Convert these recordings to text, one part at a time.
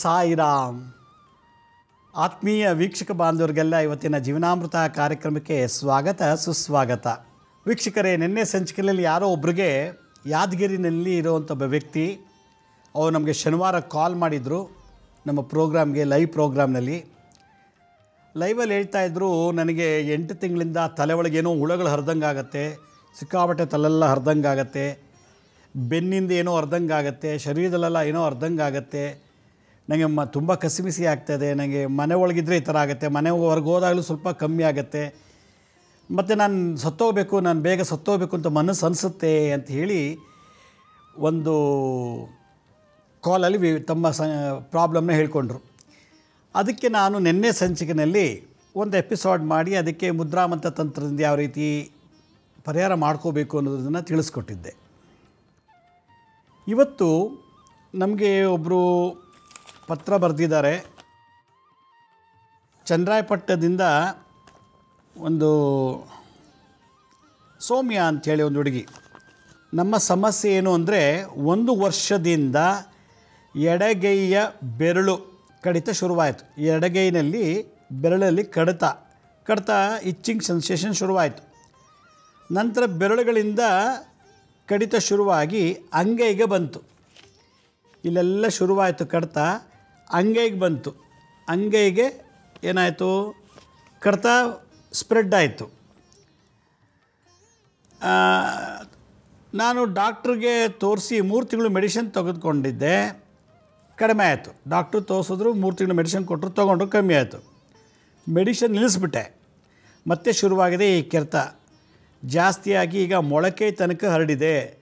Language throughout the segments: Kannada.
ಸಾಯಿರಾಮ್. ಆತ್ಮೀಯ ವೀಕ್ಷಕ ಬಾಂಧವರಿಗೆಲ್ಲ ಇವತ್ತಿನ ಜೀವನಾಮೃತ ಕಾರ್ಯಕ್ರಮಕ್ಕೆ ಸ್ವಾಗತ, ಸುಸ್ವಾಗತ. ವೀಕ್ಷಕರೇ, ನಿನ್ನೆ ಸಂಚಿಕೆಯಲ್ಲಿ ಯಾರೋ ಒಬ್ಬರಿಗೆ ಯಾದಗಿರಿನಲ್ಲಿ ಇರುವಂಥ ಒಬ್ಬ ವ್ಯಕ್ತಿ, ಅವರು ನಮಗೆ ಶನಿವಾರ ಕಾಲ್ ಮಾಡಿದರು, ನಮ್ಮ ಪ್ರೋಗ್ರಾಮ್ಗೆ, ಲೈವ್ ಪ್ರೋಗ್ರಾಮ್ನಲ್ಲಿ. ಲೈವಲ್ಲಿ ಹೇಳ್ತಾ ಇದ್ರು, ನನಗೆ ಎಂಟು ತಿಂಗಳಿಂದ ತಲೆ ಒಳಗೇನೋ ಹುಳಗಳು ಹರಿದಂಗೆ ಆಗುತ್ತೆ ಸಿಕ್ಕಾಪಟ್ಟೆ ತಲೆಲ್ಲ ಹರಿದಂಗೆ ಆಗುತ್ತೆ ಬೆನ್ನಿಂದ ಏನೋ ಹರಿದಂಗೆ ಆಗುತ್ತೆ ಶರೀರದಲ್ಲೆಲ್ಲ ಏನೋ ಹರಿದಂಗೆ ಆಗುತ್ತೆ ನನಗೆ ಮ ತುಂಬ ಕಸಿಮಿಸಿ ಆಗ್ತಾಯಿದೆ ನನಗೆ ಮನೆ ಒಳಗಿದ್ರೆ ಈ ಥರ ಆಗುತ್ತೆ, ಮನೆ ಹೊರಗೆ ಹೋದಾಗಲೂ ಸ್ವಲ್ಪ ಕಮ್ಮಿ ಆಗುತ್ತೆ. ಮತ್ತು ನಾನು ಸತ್ತೋಗಬೇಕು, ನಾನು ಬೇಗ ಸತ್ತೋಗಬೇಕು ಅಂತ ಮನಸ್ಸು ಅನಿಸುತ್ತೆ ಅಂತ ಹೇಳಿ ಒಂದು ಕಾಲಲ್ಲಿ ವಿ- ತಮ್ಮ ಸ, ಪ್ರಾಬ್ಲಮ್ನ ಹೇಳ್ಕೊಂಡ್ರು. ಅದಕ್ಕೆ ನಾನು ನಿನ್ನೆ ಸಂಚಿಕೆಯಲ್ಲಿ ಒಂದು ಎಪಿಸೋಡ್ ಮಾಡಿ ಅದಕ್ಕೆ ಮುದ್ರಾಮಂತ ತಂತ್ರದಿಂದ ಯಾವ ರೀತಿ ಪರಿಹಾರ ಮಾಡ್ಕೋಬೇಕು ಅನ್ನೋದನ್ನು ತಿಳಿಸ್ಕೊಟ್ಟಿದ್ದೆ. ಇವತ್ತು ನಮಗೆ ಒಬ್ಬರು ಪತ್ರ ಬರೆದಿದ್ದಾರೆ. ಚಂದ್ರಾಯಪಟ್ಟದಿಂದ ಒಂದು ಸೌಮ್ಯ ಅಂಥೇಳಿ ಒಂದು ಹುಡುಗಿ. ನಮ್ಮ ಸಮಸ್ಯೆ ಏನು ಅಂದರೆ ಒಂದು ವರ್ಷದಿಂದ ಎಡಗೈಯ ಬೆರಳು ಕಡಿತ ಶುರುವಾಯಿತು. ಎಡಗೈನಲ್ಲಿ ಬೆರಳಲ್ಲಿ ಕಡಿತ ಕಡಿತ ಇಚ್ಚಿಂಗ್ ಸೆನ್ಸೇಷನ್ ಶುರುವಾಯಿತು. ನಂತರ ಬೆರಳುಗಳಿಂದ ಕಡಿತ ಶುರುವಾಗಿ ಅಂಗೈಗೆ ಬಂತು. ಇಲ್ಲೆಲ್ಲ ಶುರುವಾಯಿತು ಕಡಿತ. ಅಂಗೈಗೆ ಬಂತು. ಅಂಗೈಗೆ ಏನಾಯಿತು? ಕಡತ ಸ್ಪ್ರೆಡ್ ಆಯಿತು. ನಾನು ಡಾಕ್ಟ್ರಿಗೆ ತೋರಿಸಿ ಮೂರು ತಿಂಗಳು ಮೆಡಿಷನ್ ತೆಗೆದುಕೊಂಡಿದ್ದೆ. ಕಡಿಮೆ ಆಯಿತು. ಡಾಕ್ಟ್ರು ತೋರಿಸಿದ್ರು ಮೂರು ತಿಂಗಳು ಮೆಡಿಷನ್ ಕೊಟ್ಟರು, ತೊಗೊಂಡ್ರು ಕಮ್ಮಿ ಆಯಿತು. ಮೆಡಿಷನ್ ನಿಲ್ಲಿಸ್ಬಿಟ್ಟೆ. ಮತ್ತೆ ಶುರುವಾಗಿದೆ ಈ ಕೆರೆತ. ಜಾಸ್ತಿಯಾಗಿ ಈಗ ಮೊಳಕೆ ತನಕ ಹರಡಿದೆ.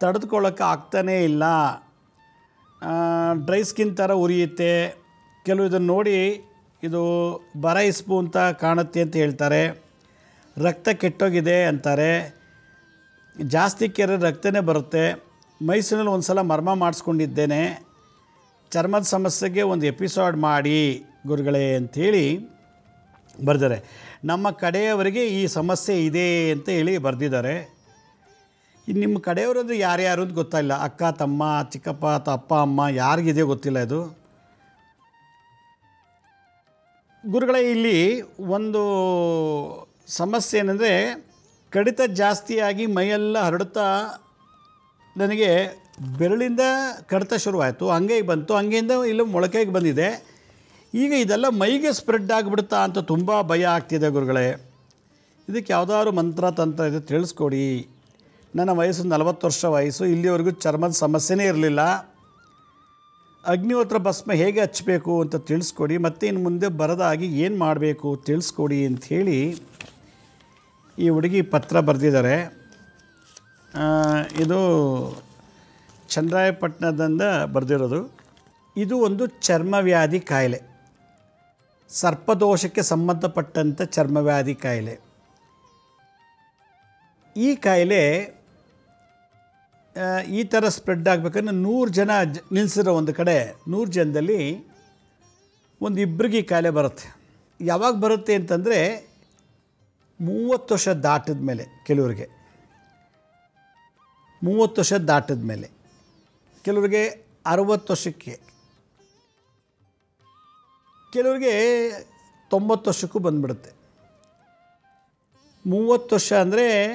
ತಡೆದುಕೊಳ್ಳೋಕೆ ಆಗ್ತಾನೇ ಇಲ್ಲ. ಡ್ರೈ ಸ್ಕಿನ್ ಥರ ಉರಿಯುತ್ತೆ. ಕೆಲವು ಇದನ್ನು ನೋಡಿ ಇದು ಬರ ಇಸ್ಪು ಅಂತ ಕಾಣುತ್ತೆ ಅಂತ ಹೇಳ್ತಾರೆ. ರಕ್ತ ಕೆಟ್ಟೋಗಿದೆ ಅಂತಾರೆ. ಜಾಸ್ತಿ ಕೆರೆ ರಕ್ತನೇ ಬರುತ್ತೆ. ಮೈಸೂರಿನಲ್ಲಿ ಒಂದು ಸಲ ಮರ್ಮ ಮಾಡಿಸ್ಕೊಂಡಿದ್ದೇನೆ. ಚರ್ಮದ ಸಮಸ್ಯೆಗೆ ಒಂದು ಎಪಿಸೋಡ್ ಮಾಡಿ ಗುರುಗಳೇ ಅಂಥೇಳಿ ಬರೆದಿದ್ದಾರೆ. ನಮ್ಮ ಕಡೆಯವರಿಗೆ ಈ ಸಮಸ್ಯೆ ಇದೆ ಅಂತ ಹೇಳಿ ಬರೆದಿದ್ದಾರೆ. ಇನ್ನು ನಿಮ್ಮ ಕಡೆಯವರು ಅಂದರೆ ಯಾರ್ಯಾರು ಅಂತ ಗೊತ್ತಾಯಿಲ್ಲ. ಅಕ್ಕ, ತಮ್ಮ, ಚಿಕ್ಕಪ್ಪ, ಅಥವಾ ಅಪ್ಪ, ಅಮ್ಮ, ಯಾರಿಗಿದೆಯೋ ಗೊತ್ತಿಲ್ಲ ಇದು. ಗುರುಗಳೇ, ಇಲ್ಲಿ ಒಂದು ಸಮಸ್ಯೆ ಏನಂದರೆ, ಕಡಿತ ಜಾಸ್ತಿಯಾಗಿ ಮೈಯೆಲ್ಲ ಹರಡುತ್ತಾ ನನಗೆ ಬೆರಳಿಂದ ಕಡಿತ ಶುರುವಾಯಿತು. ಹಂಗೆ ಬಂತು. ಹಂಗೆಯಿಂದ ಇಲ್ಲ ಮೊಳಕೆಗೆ ಬಂದಿದೆ. ಈಗ ಇದೆಲ್ಲ ಮೈಗೆ ಸ್ಪ್ರೆಡ್ ಆಗಿಬಿಡುತ್ತಾ ಅಂತ ತುಂಬ ಭಯ ಆಗ್ತಿದೆ ಗುರುಗಳೇ. ಇದಕ್ಕೆ ಯಾವುದಾದ್ರು ಮಂತ್ರ, ತಂತ್ರ ಇದೆ, ತಿಳಿಸ್ಕೊಡಿ. ನನ್ನ ವಯಸ್ಸು ನಲವತ್ತು ವರ್ಷ ವಯಸ್ಸು, ಇಲ್ಲಿವರೆಗೂ ಚರ್ಮದ ಸಮಸ್ಯೆನೇ ಇರಲಿಲ್ಲ. ಅಗ್ನಿಹೋತ್ರ ಭಸ್ಮ ಹೇಗೆ ಹಚ್ಚಬೇಕು ಅಂತ ತಿಳಿಸ್ಕೊಡಿ ಮತ್ತು ಇನ್ನು ಮುಂದೆ ಬರದಾಗಿ ಏನು ಮಾಡಬೇಕು ತಿಳಿಸ್ಕೊಡಿ ಅಂಥೇಳಿ ಈ ಹುಡುಗಿ ಪತ್ರ ಬರೆದಿದ್ದಾರೆ. ಇದು ಚಂದ್ರಾಯಪಟ್ಟಣದಿಂದ ಬರೆದಿರೋದು. ಇದು ಒಂದು ಚರ್ಮವ್ಯಾಧಿ ಕಾಯಿಲೆ. ಸರ್ಪದೋಷಕ್ಕೆ ಸಂಬಂಧಪಟ್ಟಂಥ ಚರ್ಮವ್ಯಾಧಿ ಕಾಯಿಲೆ. ಈ ಕಾಯಿಲೆ ಈ ಥರ ಸ್ಪ್ರೆಡ್ ಆಗಬೇಕಂದ್ರೆ ನೂರು ಜನ ಜ ನಿಲ್ಲಿಸಿರೋ ಒಂದು ಕಡೆ, ನೂರು ಜನದಲ್ಲಿ ಒಂದು ಇಬ್ಬರಿಗೆ ಕಾಯಿಲೆ ಬರುತ್ತೆ. ಯಾವಾಗ ಬರುತ್ತೆ ಅಂತಂದರೆ ಮೂವತ್ತು ವರ್ಷ ದಾಟಿದ ಮೇಲೆ ಕೆಲವರಿಗೆ. ಮೂವತ್ತು ವರ್ಷ ದಾಟಿದ ಮೇಲೆ. ಕೆಲವರಿಗೆ ಅರವತ್ತು ವರ್ಷಕ್ಕೆ. ಕೆಲವರಿಗೆ ತೊಂಬತ್ತು ವರ್ಷಕ್ಕೂ ಬಂದುಬಿಡುತ್ತೆ. ಮೂವತ್ತು ವರ್ಷ ಅಂದರೆ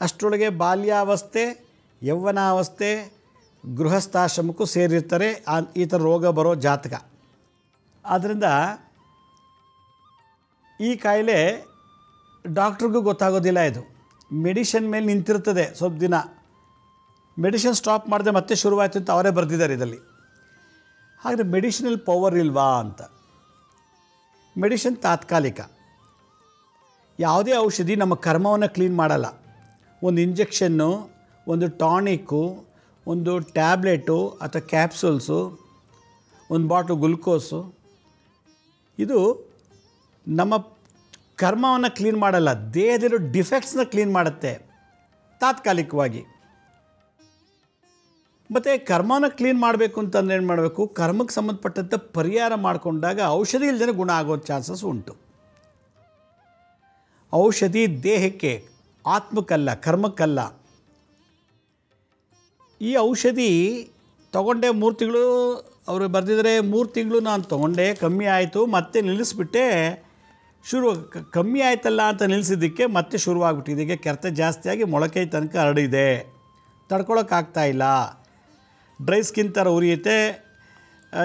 ಅಷ್ಟರೊಳಗೆ ಬಾಲ್ಯಾವಸ್ಥೆ ಯೌವನಾವಸ್ಥೆ ಗೃಹಸ್ಥಾಶ್ರಮಕ್ಕೂ ಸೇರಿರ್ತಾರೆ. ಆ, ಈ ಥರ ರೋಗ ಬರೋ ಜಾತಕ. ಆದ್ದರಿಂದ ಈ ಕಾಯಿಲೆ ಡಾಕ್ಟ್ರಿಗೂ ಗೊತ್ತಾಗೋದಿಲ್ಲ ಇದು. ಮೆಡಿಷನ್ ಮೇಲೆ ನಿಂತಿರ್ತದೆ ಸ್ವಲ್ಪ ದಿನ. ಮೆಡಿಷನ್ ಸ್ಟಾಪ್ ಮಾಡಿದೆ ಮತ್ತೆ ಶುರುವಾಯಿತು ಅಂತ ಅವರೇ ಬರೆದಿದ್ದಾರೆ ಇದರಲ್ಲಿ. ಹಾಗೆ ಮೆಡಿಷನಲ್ ಪವರ್ ಇಲ್ವಾ ಅಂತ. ಮೆಡಿಷನ್ ತಾತ್ಕಾಲಿಕ. ಯಾವುದೇ ಔಷಧಿ ನಮ್ಮ ಕರ್ಮವನ್ನು ಕ್ಲೀನ್ ಮಾಡಲ್ಲ. ಒಂದು ಇಂಜೆಕ್ಷನ್ನು ಒಂದು ಟಾನಿಕ್ಕು, ಒಂದು ಟ್ಯಾಬ್ಲೆಟು ಅಥವಾ ಕ್ಯಾಪ್ಸೂಲ್ಸು, ಒಂದು ಬಾಟ್ಲು ಗ್ಲುಕೋಸು. ಇದು ನಮ್ಮ ಕರ್ಮವನ್ನು ಕ್ಲೀನ್ ಮಾಡಲ್ಲ ದೇಹದಲ್ಲಿರೋ ಡಿಫೆಕ್ಟ್ಸ್ನ ಕ್ಲೀನ್ ಮಾಡುತ್ತೆ, ತಾತ್ಕಾಲಿಕವಾಗಿ. ಮತ್ತು ಕರ್ಮನ ಕ್ಲೀನ್ ಮಾಡಬೇಕು ಅಂತಂದ್ರೆ ಏನು ಮಾಡಬೇಕು? ಕರ್ಮಕ್ಕೆ ಸಂಬಂಧಪಟ್ಟಂಥ ಪರಿಹಾರ ಮಾಡಿಕೊಂಡಾಗ ಔಷಧಿ ಇಲ್ಲದೇ ಗುಣ ಆಗೋ ಚಾನ್ಸಸ್ ಉಂಟು. ಔಷಧಿ ದೇಹಕ್ಕೆ ಆತ್ಮಕ್ಕಲ್ಲ, ಕರ್ಮಕ್ಕಲ್ಲ. ಈ ಔಷಧಿ ತಗೊಂಡೆ ಮೂರು ತಿಂಗಳು, ಅವರು ಬರೆದಿದ್ರೆ ಮೂರು ತಿಂಗಳು ನಾನು ತೊಗೊಂಡೆ, ಕಮ್ಮಿ ಆಯಿತು, ಮತ್ತೆ ನಿಲ್ಲಿಸ್ಬಿಟ್ಟೆ. ಶುರು ಕಮ್ಮಿ ಆಯ್ತಲ್ಲ ಅಂತ ನಿಲ್ಲಿಸಿದ್ದಕ್ಕೆ ಮತ್ತೆ ಶುರುವಾಗ್ಬಿಟ್ಟಿದೆ. ಈಗ ಕೆರೆತ ಜಾಸ್ತಿಯಾಗಿ ಮೊಳಕೆ ತನಕ ಹರಡಿದೆ. ತಡ್ಕೊಳೋಕ್ಕಾಗ್ತಾಯಿಲ್ಲ ಡ್ರೈ ಸ್ಕಿನ್ ಥರ ಉರಿಯುತ್ತೆ.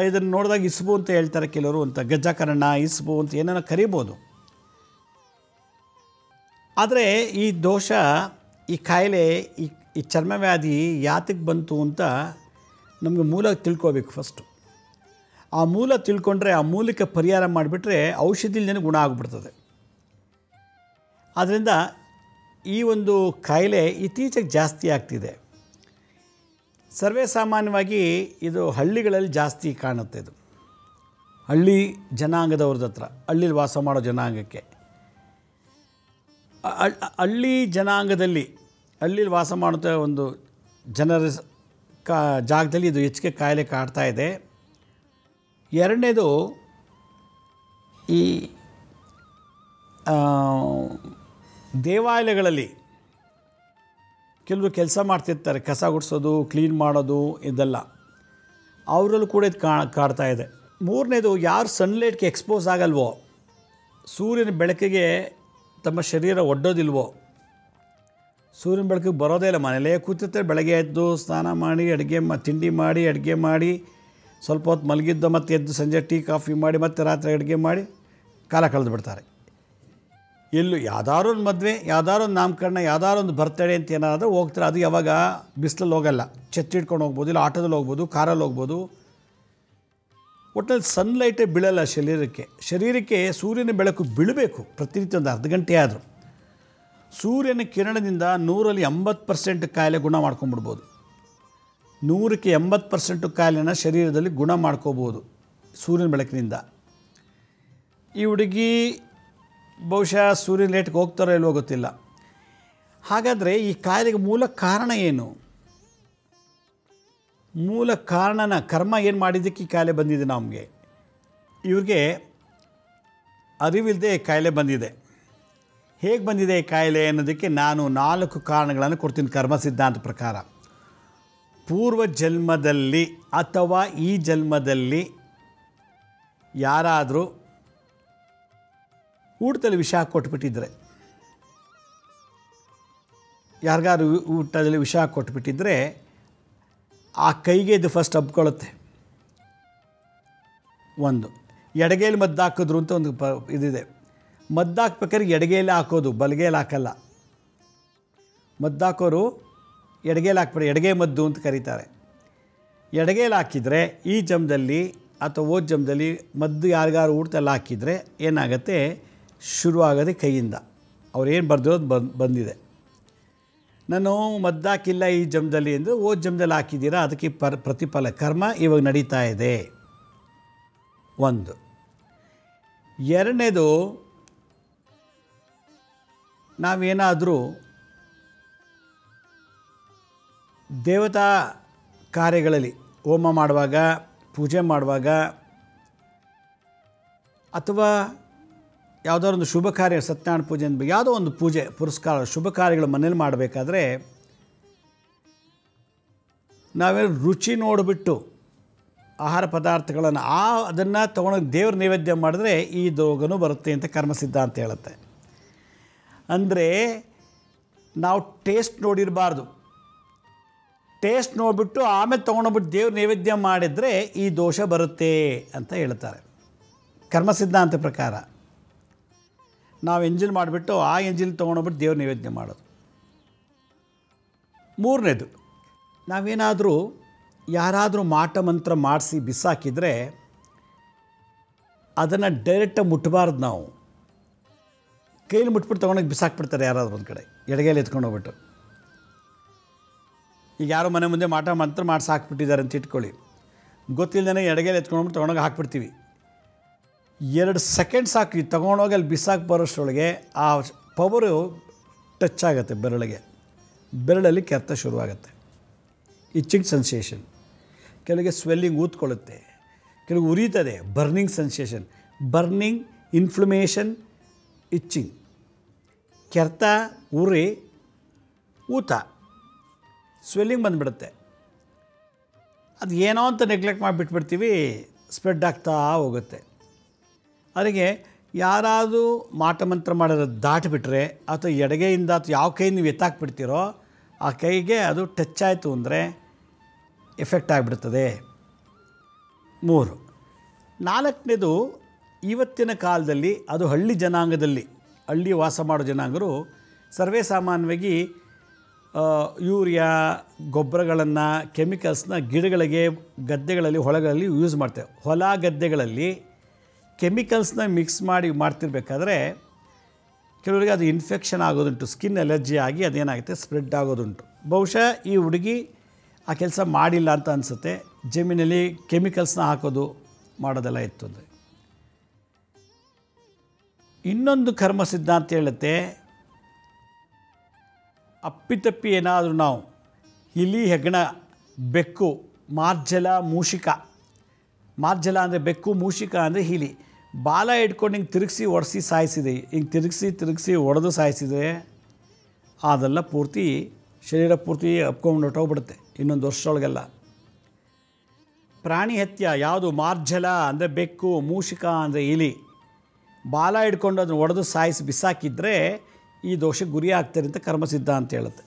ಇದನ್ನು ನೋಡಿದಾಗ ಇಸ್ಬು ಅಂತ ಹೇಳ್ತಾರೆ ಕೆಲವರು ಅಂತ. ಗಜ್ಜಾಕರಣ ಇಸ್ಬು ಅಂತ ಏನೇನೋ ಕರಿಬೋದು. ಆದರೆ ಈ ದೋಷ, ಈ ಕಾಯಿಲೆ ಈ ಈ ಚರ್ಮವ್ಯಾಧಿ ಯಾತಕ್ಕೆ ಬಂತು ಅಂತ ನಮಗೆ ಮೂಲ ತಿಳ್ಕೋಬೇಕು ಫಸ್ಟು ಆ ಮೂಲ ತಿಳ್ಕೊಂಡ್ರೆ ಆ ಮೂಲಕ್ಕೆ ಪರಿಹಾರ ಮಾಡಿಬಿಟ್ರೆ ಔಷಧಿಲ್ದೇ ಗುಣ ಆಗಿಬಿಡ್ತದೆ. ಆದ್ದರಿಂದ ಈ ಒಂದು ಕಾಯಿಲೆ ಇತ್ತೀಚೆಗೆ ಜಾಸ್ತಿ ಆಗ್ತಿದೆ. ಸರ್ವೇ ಸಾಮಾನ್ಯವಾಗಿ ಇದು ಹಳ್ಳಿಗಳಲ್ಲಿ ಜಾಸ್ತಿ ಕಾಣುತ್ತೆ ಇದು. ಹಳ್ಳಿ ಜನಾಂಗದವ್ರದ ಹತ್ರ, ಹಳ್ಳಿಲಿ ವಾಸ ಮಾಡೋ ಜನಾಂಗಕ್ಕೆ. ಹಳ್ಳಿ ಜನಾಂಗದಲ್ಲಿ ಹಳ್ಳಿಲಿ ವಾಸ ಮಾಡುತ್ತ ಒಂದು ಜನರ ಕಾ ಜಾಗದಲ್ಲಿ ಇದು ಹೆಚ್ಚಿಗೆ ಕಾಯಿಲೆ ಕಾಡ್ತಾ ಇದೆ. ಎರಡನೇದು ಈ ದೇವಾಲಯಗಳಲ್ಲಿ ಕೆಲವರು ಕೆಲಸ ಮಾಡ್ತಿರ್ತಾರೆ, ಕಸ ಗುಡಿಸೋದು, ಕ್ಲೀನ್ ಮಾಡೋದು ಇದೆಲ್ಲ. ಅವರಲ್ಲೂ ಕೂಡ ಇದು ಕಾ, ಕಾಡ್ತಾ ಇದೆ. ಮೂರನೇದು, ಯಾರು ಸನ್ಲೈಟ್ಗೆ ಎಕ್ಸ್ಪೋಸ್ ಆಗಲ್ವೋ, ಸೂರ್ಯನ ಬೆಳಕಿಗೆ ತಮ್ಮ ಶರೀರ ಒಡ್ಡೋದಿಲ್ವೋ ಸೂರ್ಯನ ಬೆಳಕಿಗೆ ಬರೋದೇ ಇಲ್ಲ. ಮನೇಲೇ ಕೂತಿರ್ತಾರೆ. ಬೆಳಗ್ಗೆ ಎದ್ದು ಸ್ನಾನ ಮಾಡಿ, ಅಡುಗೆ ಮ, ತಿಂಡಿ ಮಾಡಿ, ಅಡುಗೆ ಮಾಡಿ, ಸ್ವಲ್ಪ ಹೊತ್ತು ಮಲಗಿದ್ದು ಮತ್ತೆ ಎದ್ದು ಸಂಜೆ ಟೀ, ಕಾಫಿ ಮಾಡಿ, ಮತ್ತೆ ರಾತ್ರಿ ಅಡುಗೆ ಮಾಡಿ ಕಾಲ ಕಳೆದು ಬಿಡ್ತಾರೆ. ಎಲ್ಲೂ ಯಾವ್ದಾದ್ರು ಒಂದು ಮದುವೆ ಯಾವ್ದಾರು ಒಂದು ನಾಮಕರಣ ಯಾವ್ದಾರು ಒಂದು ಬರ್ತಡೇ ಅಂತ ಏನಾದರೂ ಹೋಗ್ತಾರೆ. ಅದು ಯಾವಾಗ ಬಿಸಿಲಲ್ಲಿ ಹೋಗಲ್ಲ. ಇಟ್ಕೊಂಡು ಹೋಗ್ಬೋದು, ಇಲ್ಲ ಆಟೋದಲ್ಲಿ ಹೋಗ್ಬೋದು, ಕಾರಲ್ಲಿ ಹೋಗ್ಬೋದು. ಒಟ್ಟಿನಲ್ಲಿ ಸನ್ಲೈಟೇ ಬೀಳಲ್ಲ ಶರೀರಕ್ಕೆ. ಶರೀರಕ್ಕೆ ಸೂರ್ಯನ ಬೆಳಕು ಬೀಳಬೇಕು. ಪ್ರತಿನಿತ್ಯ ಒಂದು ಅರ್ಧ ಗಂಟೆ ಆದರೂ. ಸೂರ್ಯನ ಕಿರಣದಿಂದ ನೂರಲ್ಲಿ ಎಂಬತ್ತು ಪರ್ಸೆಂಟ್ ಕಾಯಿಲೆ ಗುಣ ಮಾಡ್ಕೊಂಬಿಡ್ಬೋದು ನೂರಕ್ಕೆ ಎಂಬತ್ತು ಪರ್ಸೆಂಟು ಕಾಯಿಲೆನ ಶರೀರದಲ್ಲಿ ಗುಣ ಮಾಡ್ಕೋಬೋದು ಸೂರ್ಯನ ಬೆಳಕಿನಿಂದ. ಈ ಹುಡುಗಿ ಬಹುಶಃ ಸೂರ್ಯನ ಲೇಟ್ಗೆ ಹೋಗ್ತಾರೋ ಇಲ್ಲೋ ಗೊತ್ತಿಲ್ಲ. ಹಾಗಾದರೆ ಈ ಕಾಯಿಲೆಗೆ ಮೂಲ ಕಾರಣ ಏನು? ಮೂಲ ಕಾರಣನ ಕರ್ಮ ಏನು ಮಾಡಿದ್ದಕ್ಕೆ ಈ ಕಾಯಿಲೆ ಬಂದಿದೆ ನಮಗೆ? ಇವ್ರಿಗೆ ಅರಿವಿಲ್ಲದೆ ಕಾಯಿಲೆ ಬಂದಿದೆ. ಹೇಗೆ ಬಂದಿದೆ ಈ ಕಾಯಿಲೆ ಅನ್ನೋದಕ್ಕೆ ನಾನು ನಾಲ್ಕು ಕಾರಣಗಳನ್ನು ಕೊಡ್ತೀನಿ ಕರ್ಮ ಸಿದ್ಧಾಂತ ಪ್ರಕಾರ. ಪೂರ್ವ ಜನ್ಮದಲ್ಲಿ ಅಥವಾ ಈ ಜನ್ಮದಲ್ಲಿ ಯಾರಾದರೂ ಊಟದಲ್ಲಿ ವಿಷ ಕೊಟ್ಬಿಟ್ಟಿದ್ರೆ, ಯಾರಿಗಾದ್ರೂ ಊಟದಲ್ಲಿ ವಿಷ ಕೊಟ್ಬಿಟ್ಟಿದ್ರೆ ಆ ಕೈಗೆ ಇದು ಫಸ್ಟ್ ಹಬ್ಕೊಳ್ಳುತ್ತೆ. ಒಂದು ಎಡಗೈಲಿ ಮದ್ದು ಹಾಕಿದ್ರು ಅಂತ ಒಂದು ಪ ಇದಿದೆ. ಮದ್ದು ಹಾಕ್ಬೇಕಾದ್ರೆ ಎಡಗೈಲಿ ಹಾಕೋದು, ಬಲಗೈಲಿ ಹಾಕಲ್ಲ. ಮದ್ದು ಹಾಕೋರು ಎಡಗೈಲಿ ಹಾಕ್ಬಿಡಿ ಎಡಗೈ ಮದ್ದು ಅಂತ ಕರೀತಾರೆ. ಎಡಗೈಲಿ ಹಾಕಿದರೆ ಈ ಜಮ್ದಲ್ಲಿ ಅಥವಾ ಓದ್ ಜಮ್ದಲ್ಲಿ ಮದ್ದು ಯಾರಿಗಾರು ಊಟದಲ್ಲಿ ಹಾಕಿದರೆ ಏನಾಗುತ್ತೆ? ಶುರುವಾಗೋದೆ ಕೈಯಿಂದ. ಅವ್ರು ಏನು ಬರ್ದಿರೋದು ಬಂದು, ಬಂದಿದೆ. ನಾನು ಮದ್ದು ಹಾಕಿಲ್ಲ ಈ ಜಮ್ದಲ್ಲಿ ಎಂದು ಓದ್ ಜಮ್ದಲ್ಲಿ ಹಾಕಿದ್ದೀರಾ? ಅದಕ್ಕೆ ಪರ್, ಪ್ರತಿಫಲ. ಕರ್ಮ ಇವಾಗ ನಡೀತಾ ಇದೆ. ಒಂದು. ಎರಡನೇದು ನಾವೇನಾದರೂ ದೇವತಾ ಕಾರ್ಯಗಳಲ್ಲಿ ಹೋಮ ಮಾಡುವಾಗ, ಪೂಜೆ ಮಾಡುವಾಗ ಅಥವಾ ಯಾವುದಾದ್ರು ಒಂದು ಶುಭ ಕಾರ್ಯ, ಸತ್ಯನಾರಾಯಣ ಪೂಜೆ ಅಂತ ಯಾವುದೋ ಒಂದು ಪೂಜೆ, ಪುರಸ್ಕಾರ, ಶುಭ ಕಾರ್ಯಗಳು ಮನೇಲಿ ಮಾಡಬೇಕಾದ್ರೆ ನಾವೇನು ರುಚಿ ನೋಡಿಬಿಟ್ಟು ಆಹಾರ ಪದಾರ್ಥಗಳನ್ನು ಆ ಅದನ್ನು ತೊಗೊಂಡೋಗಿ ದೇವ್ರ ನೈವೇದ್ಯ ಮಾಡಿದ್ರೆ ಈ ದೋಗನೂ ಬರುತ್ತೆ ಅಂತ ಕರ್ಮ ಸಿದ್ಧಾಂತ ಹೇಳುತ್ತೆ. ಅಂದರೆ ನಾವು ಟೇಸ್ಟ್ ನೋಡಿರಬಾರ್ದು. ಟೇಸ್ಟ್ ನೋಡಿಬಿಟ್ಟು ಆಮೇಲೆ ತೊಗೊಂಡೋಗ್ಬಿಟ್ಟು ದೇವ್ರ ನೈವೇದ್ಯ ಮಾಡಿದರೆ ಈ ದೋಷ ಬರುತ್ತೆ ಅಂತ ಹೇಳ್ತಾರೆ. ಕರ್ಮ ಸಿದ್ಧಾಂತ ಪ್ರಕಾರ. ನಾವು ಎಂಜಿನ್ ಮಾಡಿಬಿಟ್ಟು ಆ ಎಂಜಿನ್ ತೊಗೊಂಡೋಗ್ಬಿಟ್ಟು ದೇವ್ರ ನೈವೇದ್ಯ ಮಾಡೋದು. ಮೂರನೇದು, ನಾವೇನಾದರೂ ಯಾರಾದರೂ ಮಾಟ ಮಂತ್ರ ಮಾಡಿಸಿ ಬಿಸಾಕಿದರೆ ಅದನ್ನು ಡೈರೆಕ್ಟಾಗಿ ಮುಟ್ಟಬಾರ್ದು ನಾವು. ಕೈಲಿ ಮುಟ್ಬಿಟ್ಟು ತೊಗೊಂಡೋಗಿ ಬಿಸಾಕ್ಬಿಡ್ತಾರೆ ಯಾರಾದರೂ ಒಂದು ಕಡೆ. ಎಡಗೈಲಿ ಎತ್ಕೊಂಡು ಹೋಗ್ಬಿಟ್ಟು. ಈಗ ಯಾರೋ ಮನೆ ಮುಂದೆ ಮಾಟ ಮಂತ್ರ ಮಾಡಿಸಿ ಹಾಕ್ಬಿಟ್ಟಿದ್ದಾರೆ ಅಂತ ಇಟ್ಕೊಳ್ಳಿ. ಗೊತ್ತಿಲ್ಲದೇ ಎಡಗೈಲಿ ಎತ್ಕೊಂಡ್ಬಿಟ್ಟು ತೊಗೊಂಡೋಗಿ ಹಾಕ್ಬಿಡ್ತೀವಿ. ಎರಡು ಸೆಕೆಂಡ್ ಸಾಕು ತೊಗೊಂಡೋಗಿ ಅಲ್ಲಿ ಬಿಸಾಕಿ ಬರೋಷ್ಟರೊಳಗೆ ಆ ಪವರು ಟಚ್ ಆಗುತ್ತೆ ಬೆರಳಿಗೆ. ಬೆರಳಲ್ಲಿ ಕೆತ್ತ ಶುರುವಾಗುತ್ತೆ. Itching sensation. ಕೆಲವಿಗೆ ಸ್ವೆಲ್ಲಿಂಗ್ ಊದ್ಕೊಳ್ಳುತ್ತೆ ಕೆಲವು ಉರಿತದೆ burning sensation. Burning inflammation itching ಕೆರೆತ, ಉರಿ, ಊತ. ಸ್ವೆಲ್ಲಿಂಗ್ ಬಂದುಬಿಡುತ್ತೆ. ಅದು ಏನೋ ಅಂತ ನೆಗ್ಲೆಕ್ಟ್ ಮಾಡಿಬಿಟ್ಬಿಡ್ತೀವಿ ಸ್ಪ್ರೆಡ್ ಆಗ್ತಾ ಹೋಗುತ್ತೆ. ಅದಕ್ಕೆ ಯಾರಾದರೂ ಮಾಟಮಂತ್ರ ಮಾಡೋದು ದಾಟಿಬಿಟ್ರೆ ಅಥವಾ ಎಡಗೈಯಿಂದ ಅಥವಾ ಯಾವ ಕೈ ನೀವು ಎತ್ತಾಕ್ಬಿಡ್ತೀರೋ ಆ ಕೈಗೆ ಅದು ಟಚ್ ಆಯಿತು ಅಂದರೆ ಎಫೆಕ್ಟ್ ಆಗಿಬಿಡ್ತದೆ. ಮೂರು. ನಾಲ್ಕನೇದು ಇವತ್ತಿನ ಕಾಲದಲ್ಲಿ, ಅದು ಹಳ್ಳಿ ಜನಾಂಗದಲ್ಲಿ ಹಳ್ಳಿ ವಾಸ ಮಾಡೋ ಜನಾಂಗರು ಸರ್ವೇ ಸಾಮಾನ್ಯವಾಗಿ ಯೂರಿಯಾ, ಗೊಬ್ಬರಗಳನ್ನು, ಕೆಮಿಕಲ್ಸ್ನ ಗಿಡಗಳಿಗೆ, ಗದ್ದೆಗಳಲ್ಲಿ, ಹೊಲಗಳಲ್ಲಿ ಯೂಸ್ ಮಾಡ್ತೇವೆ. ಹೊಲ ಗದ್ದೆಗಳಲ್ಲಿ ಕೆಮಿಕಲ್ಸ್ನ ಮಿಕ್ಸ್ ಮಾಡಿ ಮಾಡ್ತಿರ್ಬೇಕಾದ್ರೆ, ಕೆಲವರಿಗೆ ಅದು ಇನ್ಫೆಕ್ಷನ್ ಆಗೋದುಂಟು. ಸ್ಕಿನ್ ಎಲರ್ಜಿ ಆಗಿ ಅದೇನಾಗುತ್ತೆ? ಸ್ಪ್ರೆಡ್ ಆಗೋದುಂಟು. ಬಹುಶಃ ಈ ಹುಡುಗಿ ಆ ಕೆಲಸ ಮಾಡಿಲ್ಲ ಅಂತ ಅನಿಸುತ್ತೆ. ಜಮೀನಲ್ಲಿ ಕೆಮಿಕಲ್ಸ್ನ ಹಾಕೋದು ಮಾಡೋದೆಲ್ಲ ಇತ್ತು ಅಂದರೆ. ಇನ್ನೊಂದು ಕರ್ಮ ಸಿದ್ಧಾಂತ ಹೇಳುತ್ತೆ, ಅಪ್ಪಿತಪ್ಪಿ ಏನಾದರೂ ನಾವು ಇಲಿ ಹೆಗ್ಗಣ ಬೆಕ್ಕು, ಮಾರ್ಜಲ ಮೂಷಿಕ. ಮಾರ್ಜಲ ಅಂದರೆ ಬೆಕ್ಕು, ಮೂಷಿಕ ಅಂದರೆ ಹಿಲಿ. ಬಾಲ ಇಟ್ಕೊಂಡು ಹಿಂಗೆ ತಿರುಗಿಸಿ ಒಡಿಸಿ ಸಾಯಿಸಿದೆ. ಹಿಂಗೆ ತಿರುಗಿಸಿ ತಿರುಗಿಸಿ ಒಡೆದು ಸಾಯಿಸಿದೆ, ಅದೆಲ್ಲ ಪೂರ್ತಿ ಶರೀರ ಪೂರ್ತಿ ಅಪ್ಕೊಂಡು ಹೊಟ್ಟೋಗ್ಬಿಡುತ್ತೆ ಇನ್ನೊಂದು ವರ್ಷದೊಳಗೆಲ್ಲ. ಪ್ರಾಣಿ ಹತ್ಯ ಯಾವುದು? ಮಾರ್ಜಲ ಅಂದರೆ ಬೆಕ್ಕು, ಮೂಷಿಕ ಅಂದರೆ ಇಲಿ ಬಾಲ ಹಿಡ್ಕೊಂಡು ಅದನ್ನು ಒಡೆದು ಸಾಯಿಸಿ ಬಿಸಾಕಿದ್ರೆ ಈ ದೋಷಕ್ಕೆ ಗುರಿ ಆಗ್ತಾರೆ ಅಂತ ಕರ್ಮಸಿದ್ಧ ಅಂತ ಹೇಳುತ್ತೆ.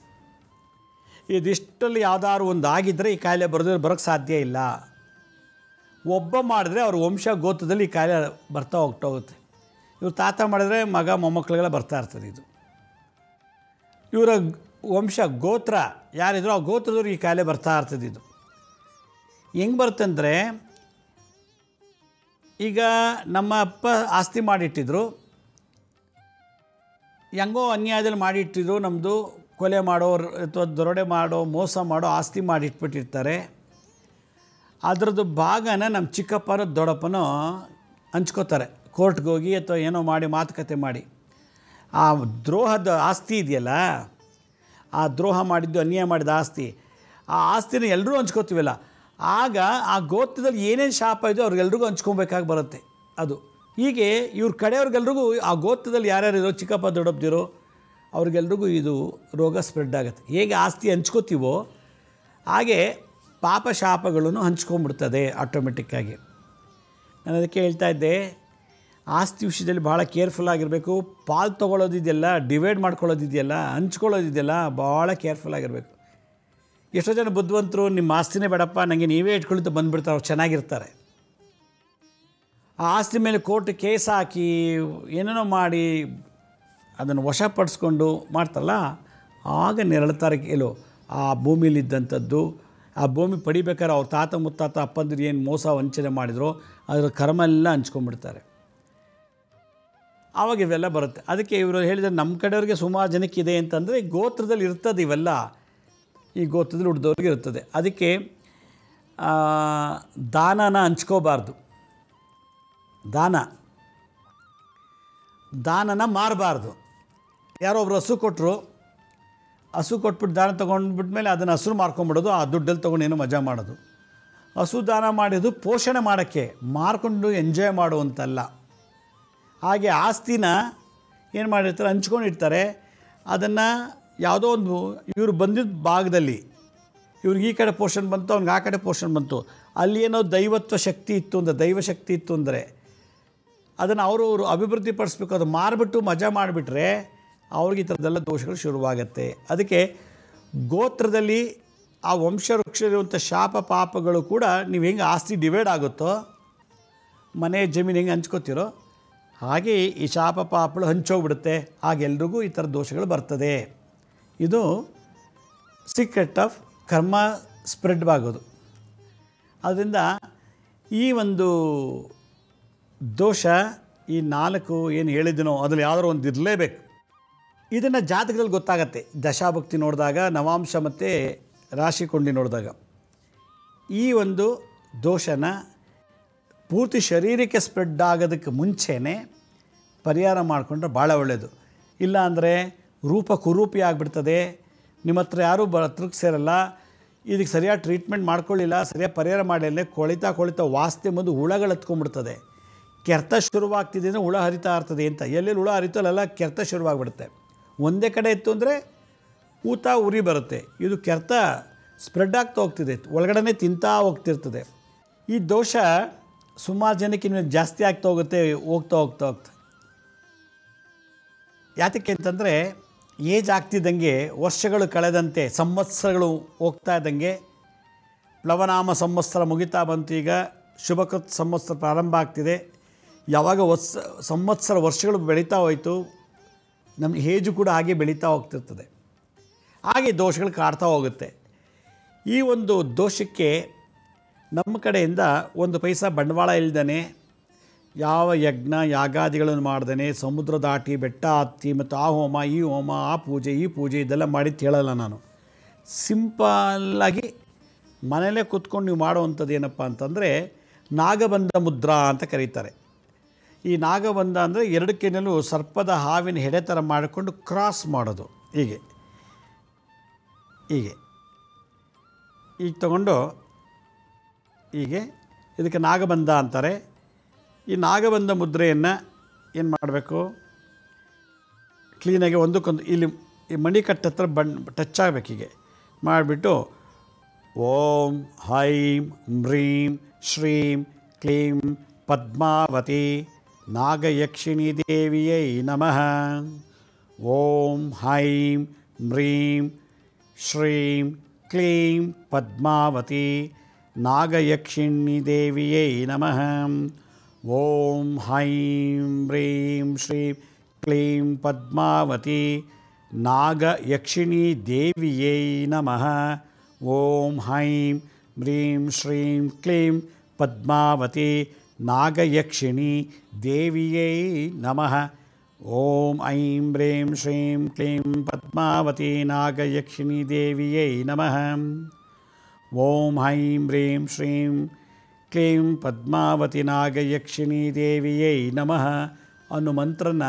ಇದಿಷ್ಟಲ್ಲಿ ಯಾವ್ದಾದ್ರು ಒಂದು ಆಗಿದ್ದರೆ ಈ ಕಾಯಿಲೆ ಬರೋದ್ರೆ ಬರೋಕ್ಕೆ ಸಾಧ್ಯ ಇಲ್ಲ. ಒಬ್ಬ ಮಾಡಿದ್ರೆ ಅವ್ರ ವಂಶ ಗೋತ್ರದಲ್ಲಿ ಈ ಕಾಯಿಲೆ ಬರ್ತಾ ಹೋಗ್ತೋಗುತ್ತೆ ಇವ್ರು ತಾತ ಮಾಡಿದ್ರೆ ಮಗ ಮೊಮ್ಮಕ್ಕಳಿಗೆಲ್ಲ ಬರ್ತಾ ಇರ್ತದೆ ಇದು. ಇವರ ವಂಶ ಗೋತ್ರ ಯಾರಿದ್ರು ಆ ಗೋತ್ರದವ್ರಿಗೆ ಈ ಕಾಯಿಲೆ ಬರ್ತಾ ಇರ್ತದೆ ಇದು. ಹೆಂಗೆ ಬರ್ತಂದರೆ ಈಗ ನಮ್ಮ ಅಪ್ಪ ಆಸ್ತಿ ಮಾಡಿಟ್ಟಿದ್ರು. ಹೆಂಗೋ ಅನ್ಯಾಯದಲ್ಲಿ ಮಾಡಿಟ್ಟಿದ್ರು ನಮ್ಮದು ಕೊಲೆ ಮಾಡೋ, ಅಥವಾ ದೊರಡೆ ಮಾಡೋ, ಮೋಸ ಮಾಡೋ ಆಸ್ತಿ ಮಾಡಿಟ್ಬಿಟ್ಟಿರ್ತಾರೆ. ಅದರದ್ದು ಭಾಗನ ನಮ್ಮ ಚಿಕ್ಕಪ್ಪನ, ದೊಡ್ಡಪ್ಪನೋ ಹಂಚ್ಕೋತಾರೆ. ಕೋರ್ಟ್ಗೆ ಹೋಗಿ ಅಥವಾ ಏನೋ ಮಾಡಿ ಮಾತುಕತೆ ಮಾಡಿ. ಆ ದ್ರೋಹದ ಆಸ್ತಿ ಇದೆಯಲ್ಲ, ಆ ದ್ರೋಹ ಮಾಡಿದ್ದು, ಅನ್ಯಾಯ ಮಾಡಿದ ಆಸ್ತಿ, ಆ ಆಸ್ತಿನ ಎಲ್ಲರೂ ಹಂಚ್ಕೋತೀವಲ್ಲ. ಆಗ ಆ ಗೋತ್ರದಲ್ಲಿ ಏನೇನು ಶಾಪ ಇದೆಯೋ ಅವ್ರಿಗೆಲ್ರಿಗೂ ಹಂಚ್ಕೊಬೇಕಾಗಿ ಬರುತ್ತೆ ಅದು. ಹೀಗೆ ಇವ್ರ ಕಡೆಯವ್ರಿಗೆಲ್ರಿಗೂ ಆ ಗೋತ್ರದಲ್ಲಿ ಯಾರ್ಯಾರಿರೋ ಚಿಕ್ಕಪ್ಪ, ದೊಡ್ಡಪ್ಪದಿರೋ ಅವ್ರಿಗೆಲ್ರಿಗೂ ಇದು ರೋಗ ಸ್ಪ್ರೆಡ್ ಆಗುತ್ತೆ. ಹೇಗೆ ಆಸ್ತಿ ಹಂಚ್ಕೋತೀವೋ ಹಾಗೆ ಪಾಪ ಶಾಪಗಳನ್ನು ಹಂಚ್ಕೊಂಬಿಡ್ತದೆ ಆಟೋಮೆಟಿಕ್ಕಾಗಿ ನಾನು ಅದಕ್ಕೆ ಹೇಳ್ತಾ ಇದ್ದೆ, ಆಸ್ತಿ ವಿಷಯದಲ್ಲಿ ಭಾಳ ಕೇರ್ಫುಲ್ ಆಗಿರಬೇಕು, ಪಾಲ್ ತೊಗೊಳ್ಳೋದಿದೆಯಲ್ಲ ಡಿವೈಡ್ ಮಾಡ್ಕೊಳ್ಳೋದಿದೆಯಲ್ಲ, ಹಂಚ್ಕೊಳ್ಳೋದಿದೆಯಲ್ಲ ಭಾಳ ಕೇರ್ಫುಲ್ ಆಗಿರಬೇಕು. ಎಷ್ಟೋ ಜನ ಬುದ್ಧಿವಂತರು, ನಿಮ್ಮ ಆಸ್ತಿನೇ ಬೇಡಪ್ಪ ನನಗೆ ನೀವೇ ಇಟ್ಕೊಳ್ತಾ ಬಂದುಬಿಡ್ತಾರೆ, ಅವ್ರು ಚೆನ್ನಾಗಿರ್ತಾರೆ. ಆ ಆಸ್ತಿ ಮೇಲೆ ಕೋರ್ಟ್ ಕೇಸ್ ಹಾಕಿ, ಏನೇನೋ ಮಾಡಿ, ಅದನ್ನು ವಶಪಡಿಸ್ಕೊಂಡು ಮಾಡ್ತಾರಲ್ಲ, ಆಗ ನೆರಳುತ್ತಾರೆ ಕೆಲವು ಆ ಭೂಮಿಲಿದ್ದಂಥದ್ದು ಆ ಭೂಮಿ ಪಡಿಬೇಕಾದ್ರೆ ಅವ್ರ ತಾತ ಮುತ್ತಾತ, ಅಪ್ಪಂದಿರು ಏನು ಮೋಸ, ವಂಚನೆ ಮಾಡಿದ್ರು, ಅದರ ಕರ್ಮ ಎಲ್ಲ ಹಂಚ್ಕೊಂಡ್ಬಿಡ್ತಾರೆ. ಆವಾಗ ಇವೆಲ್ಲ ಬರುತ್ತೆ. ಅದಕ್ಕೆ ಇವರು ಹೇಳಿದರೆ, ನಮ್ಮ ಕಡೆಯವ್ರಿಗೆ ಸುಮಾರು ಜನಕ್ಕಿದೆ ಅಂತಂದರೆ, ಗೋತ್ರದಲ್ಲಿ ಇರ್ತದೆ ಇವೆಲ್ಲ. ಈ ಗೋತ್ರದಲ್ಲಿ ಉಳಿದವ್ರಿಗೆ ಇರುತ್ತದೆ. ಅದಕ್ಕೆ ದಾನನ ಹಂಚ್ಕೋಬಾರ್ದು. ದಾನ. ದಾನನ ಮಾರಬಾರ್ದು. ಯಾರೋ ಒಬ್ರು ಹಸು ಕೊಟ್ಟರು ಹಸು ಕೊಟ್ಬಿಟ್ಟು ದಾನ ತೊಗೊಂಡ್ಬಿಟ್ಮೇಲೆ ಅದನ್ನು ಹಸು ಮಾರ್ಕೊಂಬಿಡೋದು, ಆ ದುಡ್ಡಲ್ಲಿ ತೊಗೊಂಡು ಏನು ಮಜಾ ಮಾಡೋದು. ಹಸು ದಾನ ಮಾಡಿದ್ದು ಪೋಷಣೆ ಮಾಡೋಕ್ಕೆ, ಮಾರ್ಕೊಂಡು ಎಂಜಾಯ್ ಮಾಡುವಂತಲ್ಲ. ಹಾಗೆ ಆಸ್ತಿನ ಏನು ಮಾಡಿರ್ತಾರೆ ಹಂಚ್ಕೊಂಡಿರ್ತಾರೆ ಅದನ್ನು ಯಾವುದೋ ಒಂದು ಇವರು ಬಂದಿದ್ದ ಭಾಗದಲ್ಲಿ ಇವ್ರಿಗೆ ಈ ಕಡೆ ಪೋರ್ಷನ್ ಬಂತು, ಅವ್ನಿಗೆ ಆ ಕಡೆ ಪೋರ್ಷನ್ ಬಂತು. ಅಲ್ಲಿ ಏನೋ ದೈವತ್ವ ಶಕ್ತಿ ಇತ್ತು ಅಂದರೆ ದೈವ ಶಕ್ತಿ ಇತ್ತು ಅಂದರೆ ಅದನ್ನು ಅವರು ಅವರು ಅಭಿವೃದ್ಧಿ ಪಡಿಸ್ಬೇಕು, ಅದು ಮಾರಿಬಿಟ್ಟು ಮಜಾ ಮಾಡಿಬಿಟ್ರೆ ಅವ್ರಿಗೆ ಈ ಥರದ್ದೆಲ್ಲ ದೋಷಗಳು ಶುರುವಾಗತ್ತೆ. ಅದಕ್ಕೆ ಗೋತ್ರದಲ್ಲಿ ಆ ವಂಶವೃಕ್ಷ ಶಾಪ ಪಾಪಗಳು ಕೂಡ ನೀವು ಹೆಂಗೆ ಆಸ್ತಿ ಡಿವೈಡ್ ಆಗುತ್ತೋ, ಮನೆ ಜಮೀನು ಹೆಂಗೆ ಹಂಚ್ಕೋತಿರೋ, ಹಾಗೆ ಈ ಶಾಪ ಪಾಪಗಳು ಹಂಚೋಗ್ಬಿಡುತ್ತೆ. ಆಗ ಎಲ್ರಿಗೂ ಈ ಥರ ದೋಷಗಳು ಬರ್ತದೆ. ಇದು ಸೀಕ್ರೆಟ್ ಆಫ್ ಕರ್ಮ ಸ್ಪ್ರೆಡ್ ಆಗೋದು. ಆದ್ದರಿಂದ ಈ ಒಂದು ದೋಷ ಈ ನಾಲ್ಕು ಏನು ಹೇಳಿದ್ದೀನೋ ಅದರಲ್ಲಿ ಯಾವ್ದಾರು ಒಂದು ಇರಲೇಬೇಕು. ಇದನ್ನು ಜಾತಕದಲ್ಲಿ ಗೊತ್ತಾಗತ್ತೆ. ದಶಾಭಕ್ತಿ ನೋಡಿದಾಗ, ನವಾಂಶ ಮತ್ತು ರಾಶಿಕೊಂಡಿ ನೋಡಿದಾಗ. ಈ ಒಂದು ದೋಷನ ಪೂರ್ತಿ ಶರೀರಕ್ಕೆ ಸ್ಪ್ರೆಡ್ ಆಗೋದಕ್ಕೆ ಮುಂಚೆನೇ ಪರಿಹಾರ ಮಾಡಿಕೊಂಡ್ರೆ ಭಾಳ ಒಳ್ಳೆಯದು ಇಲ್ಲ ಅಂದರೆ ರೂಪ ಕುರೂಪಿ ಆಗಿಬಿಡ್ತದೆ. ನಿಮ್ಮ ಹತ್ರ ಯಾರೂ ಬ ಹತ್ರಕ್ಕೆ ಸೇರಲ್ಲ ಇದಕ್ಕೆ ಸರಿಯಾಗಿ ಟ್ರೀಟ್ಮೆಂಟ್ ಮಾಡ್ಕೊಳ್ಳಿಲ್ಲ, ಸರಿಯಾಗಿ ಪರಿಹಾರ ಮಾಡಲಿಲ್ಲ, ಕೊಳಿತಾ ಕೊಳಿತಾ ವಾಸ್ತೆ ಮುಂದೆ ಹುಳಗಳು ಹತ್ಕೊಂಡ್ಬಿಡ್ತದೆ. ಕೆರೆತ ಶುರುವಾಗ್ತಿದೆ ಅಂದರೆ ಹುಳ ಹರಿತಾ ಇರ್ತದೆ ಅಂತ. ಎಲ್ಲೆಲ್ಲಿ ಹುಳ ಹರಿತೋ ಅಲ್ಲೆಲ್ಲ ಕೆರೆತ ಶುರುವಾಗ್ಬಿಡುತ್ತೆ. ಒಂದೇ ಕಡೆ ಇತ್ತು ಅಂದರೆ ಊತ ಉರಿ ಬರುತ್ತೆ. ಇದು ಕೆರೆತ ಸ್ಪ್ರೆಡ್ ಆಗ್ತಾ ಹೋಗ್ತಿದೆ. ಒಳಗಡೆ ತಿಂತಾ ಹೋಗ್ತಿರ್ತದೆ. ಈ ದೋಷ ಸುಮಾರು ಜನಕ್ಕೆ ಇನ್ನು ಜಾಸ್ತಿ ಆಗ್ತಾ ಹೋಗುತ್ತೆ, ಹೋಗ್ತಾ ಹೋಗ್ತಾ ಹೋಗ್ತಾ. ಯಾತಕ್ಕೆ ಅಂತಂದರೆ ಏಜ್ ಆಗ್ತಿದ್ದಂಗೆ ವರ್ಷಗಳು ಕಳೆದಂತೆ ಸಂವತ್ಸರಗಳು ಹೋಗ್ತಾ ಇದ್ದಂಗೆ ಪ್ಲವನಾಮ ಸಂವತ್ಸರ ಮುಗಿತಾ ಬಂತು ಈಗ. ಶುಭಕೃತ್ ಸಂವತ್ಸರ ಪ್ರಾರಂಭ ಆಗ್ತಿದೆ. ಯಾವಾಗ ವರ್ಷ, ಸಂವತ್ಸರ ವರ್ಷಗಳು ಬೆಳೀತಾ ಹೋಯಿತು ನಮ್ಮ ಏಜು ಕೂಡ ಹಾಗೆ ಬೆಳೀತಾ ಹೋಗ್ತಿರ್ತದೆ. ಹಾಗೆ ದೋಷಗಳು ಕಾಡ್ತಾ ಹೋಗುತ್ತೆ. ಈ ಒಂದು ದೋಷಕ್ಕೆ ನಮ್ಮ ಕಡೆಯಿಂದ ಒಂದು ಪೈಸಾ ಬಂಡವಾಳ ಇಲ್ದೇ ಯಾವ ಯಜ್ಞ ಯಾಗಾದಿಗಳನ್ನು ಮಾಡ್ದೇ ಸಮುದ್ರ ದಾಟಿ ಬೆಟ್ಟ ಹತ್ತಿ ಮತ್ತು ಆ ಹೋಮ, ಈ ಹೋಮ, ಆ ಪೂಜೆ, ಈ ಪೂಜೆ ಇದೆಲ್ಲ ಮಾಡಿ ಹೇಳಲ್ಲ ನಾನು. ಸಿಂಪಲ್ಲಾಗಿ ಮನೇಲೇ ಕೂತ್ಕೊಂಡು ನೀವು ಮಾಡುವಂಥದ್ದು ಏನಪ್ಪ ಅಂತಂದರೆ ನಾಗಬಂಧ ಮುದ್ರಾ ಅಂತ ಕರೀತಾರೆ. ಈ ನಾಗಬಂಧ ಅಂದರೆ ಎರಡು ಕೈನಲ್ಲೂ ಸರ್ಪದ ಹಾವಿನ ಹೆಡೆ ಥರ ಮಾಡಿಕೊಂಡು ಕ್ರಾಸ್ ಮಾಡೋದು. ಹೀಗೆ. ಹೀಗೆ. ಈಗ ತಗೊಂಡು ಹೀಗೆ ಇದಕ್ಕೆ ನಾಗಬಂಧ ಅಂತಾರೆ. ಈ ನಾಗಬಂಧ ಮುದ್ರೆಯನ್ನು ಏನು ಮಾಡಬೇಕು? ಕ್ಲೀನಾಗಿ ಒಂದಕ್ಕೊಂದು ಇಲ್ಲಿ ಈ ಮಣಿಕಟ್ಟ ಹತ್ರ ಬಣ್ಣ ಟಚ್ ಆಗಬೇಕು ಹೀಗೆ. ಮಾಡಿಬಿಟ್ಟು ಓಂ, ಹೈಂ, ಮ್ರೀಂ, ಶ್ರೀಂ, ಕ್ಲೀಂ, ಪದ್ಮಾವತಿ, ನಾಗಯಕ್ಷಿಣಿ ದೇವಿಯೈ ನಮಃ. ಓಂ, ಹೈಂ, ಮ್ರೀಂ, ಶ್ರೀಂ, ಕ್ಲೀಂ, ಪದ್ಮಾವತಿ, ನಾಗಯಕ್ಷಿಣಿ ದೇವಿಯೈ ನಮಃ. ಓಂ ಹೈಂ ಹ್ರೀಂ ಶ್ರೀಂ ಕ್ಲೀಂ ಪದ್ಮಾವತಿ ನಾಗಯಕ್ಷಿಣಿ ದೇವಿಯೈ ನಮಃ ಓಂ ಹೈಂ ಹ್ರೀಂ ಶ್ರೀಂ ಕ್ಲೀಂ ಪದ್ಮಾವತಿ ನಾಗಯಕ್ಷಿಣಿ ದೇವಿಯೈ ನಮಃ ಓಂ ಐಂ ಹ್ರೀಂ ಶ್ರೀಂ ಕ್ಲೀಂ ಪದ್ಮಾವತಿ ನಾಗಯಕ್ಷಿಣಿ ದೇವಿಯೈ ನಮಃ ಓಂ ಹೈಂ ಹ್ರೀಂ ಶ್ರೀಂ ಕ್ಲೀಂ ಪದ್ಮಾವತಿ ನಾಗಯಕ್ಷಿಣೀ ದೇವಿಯೇ ನಮಃ ಅನ್ನೋ ಮಂತ್ರನ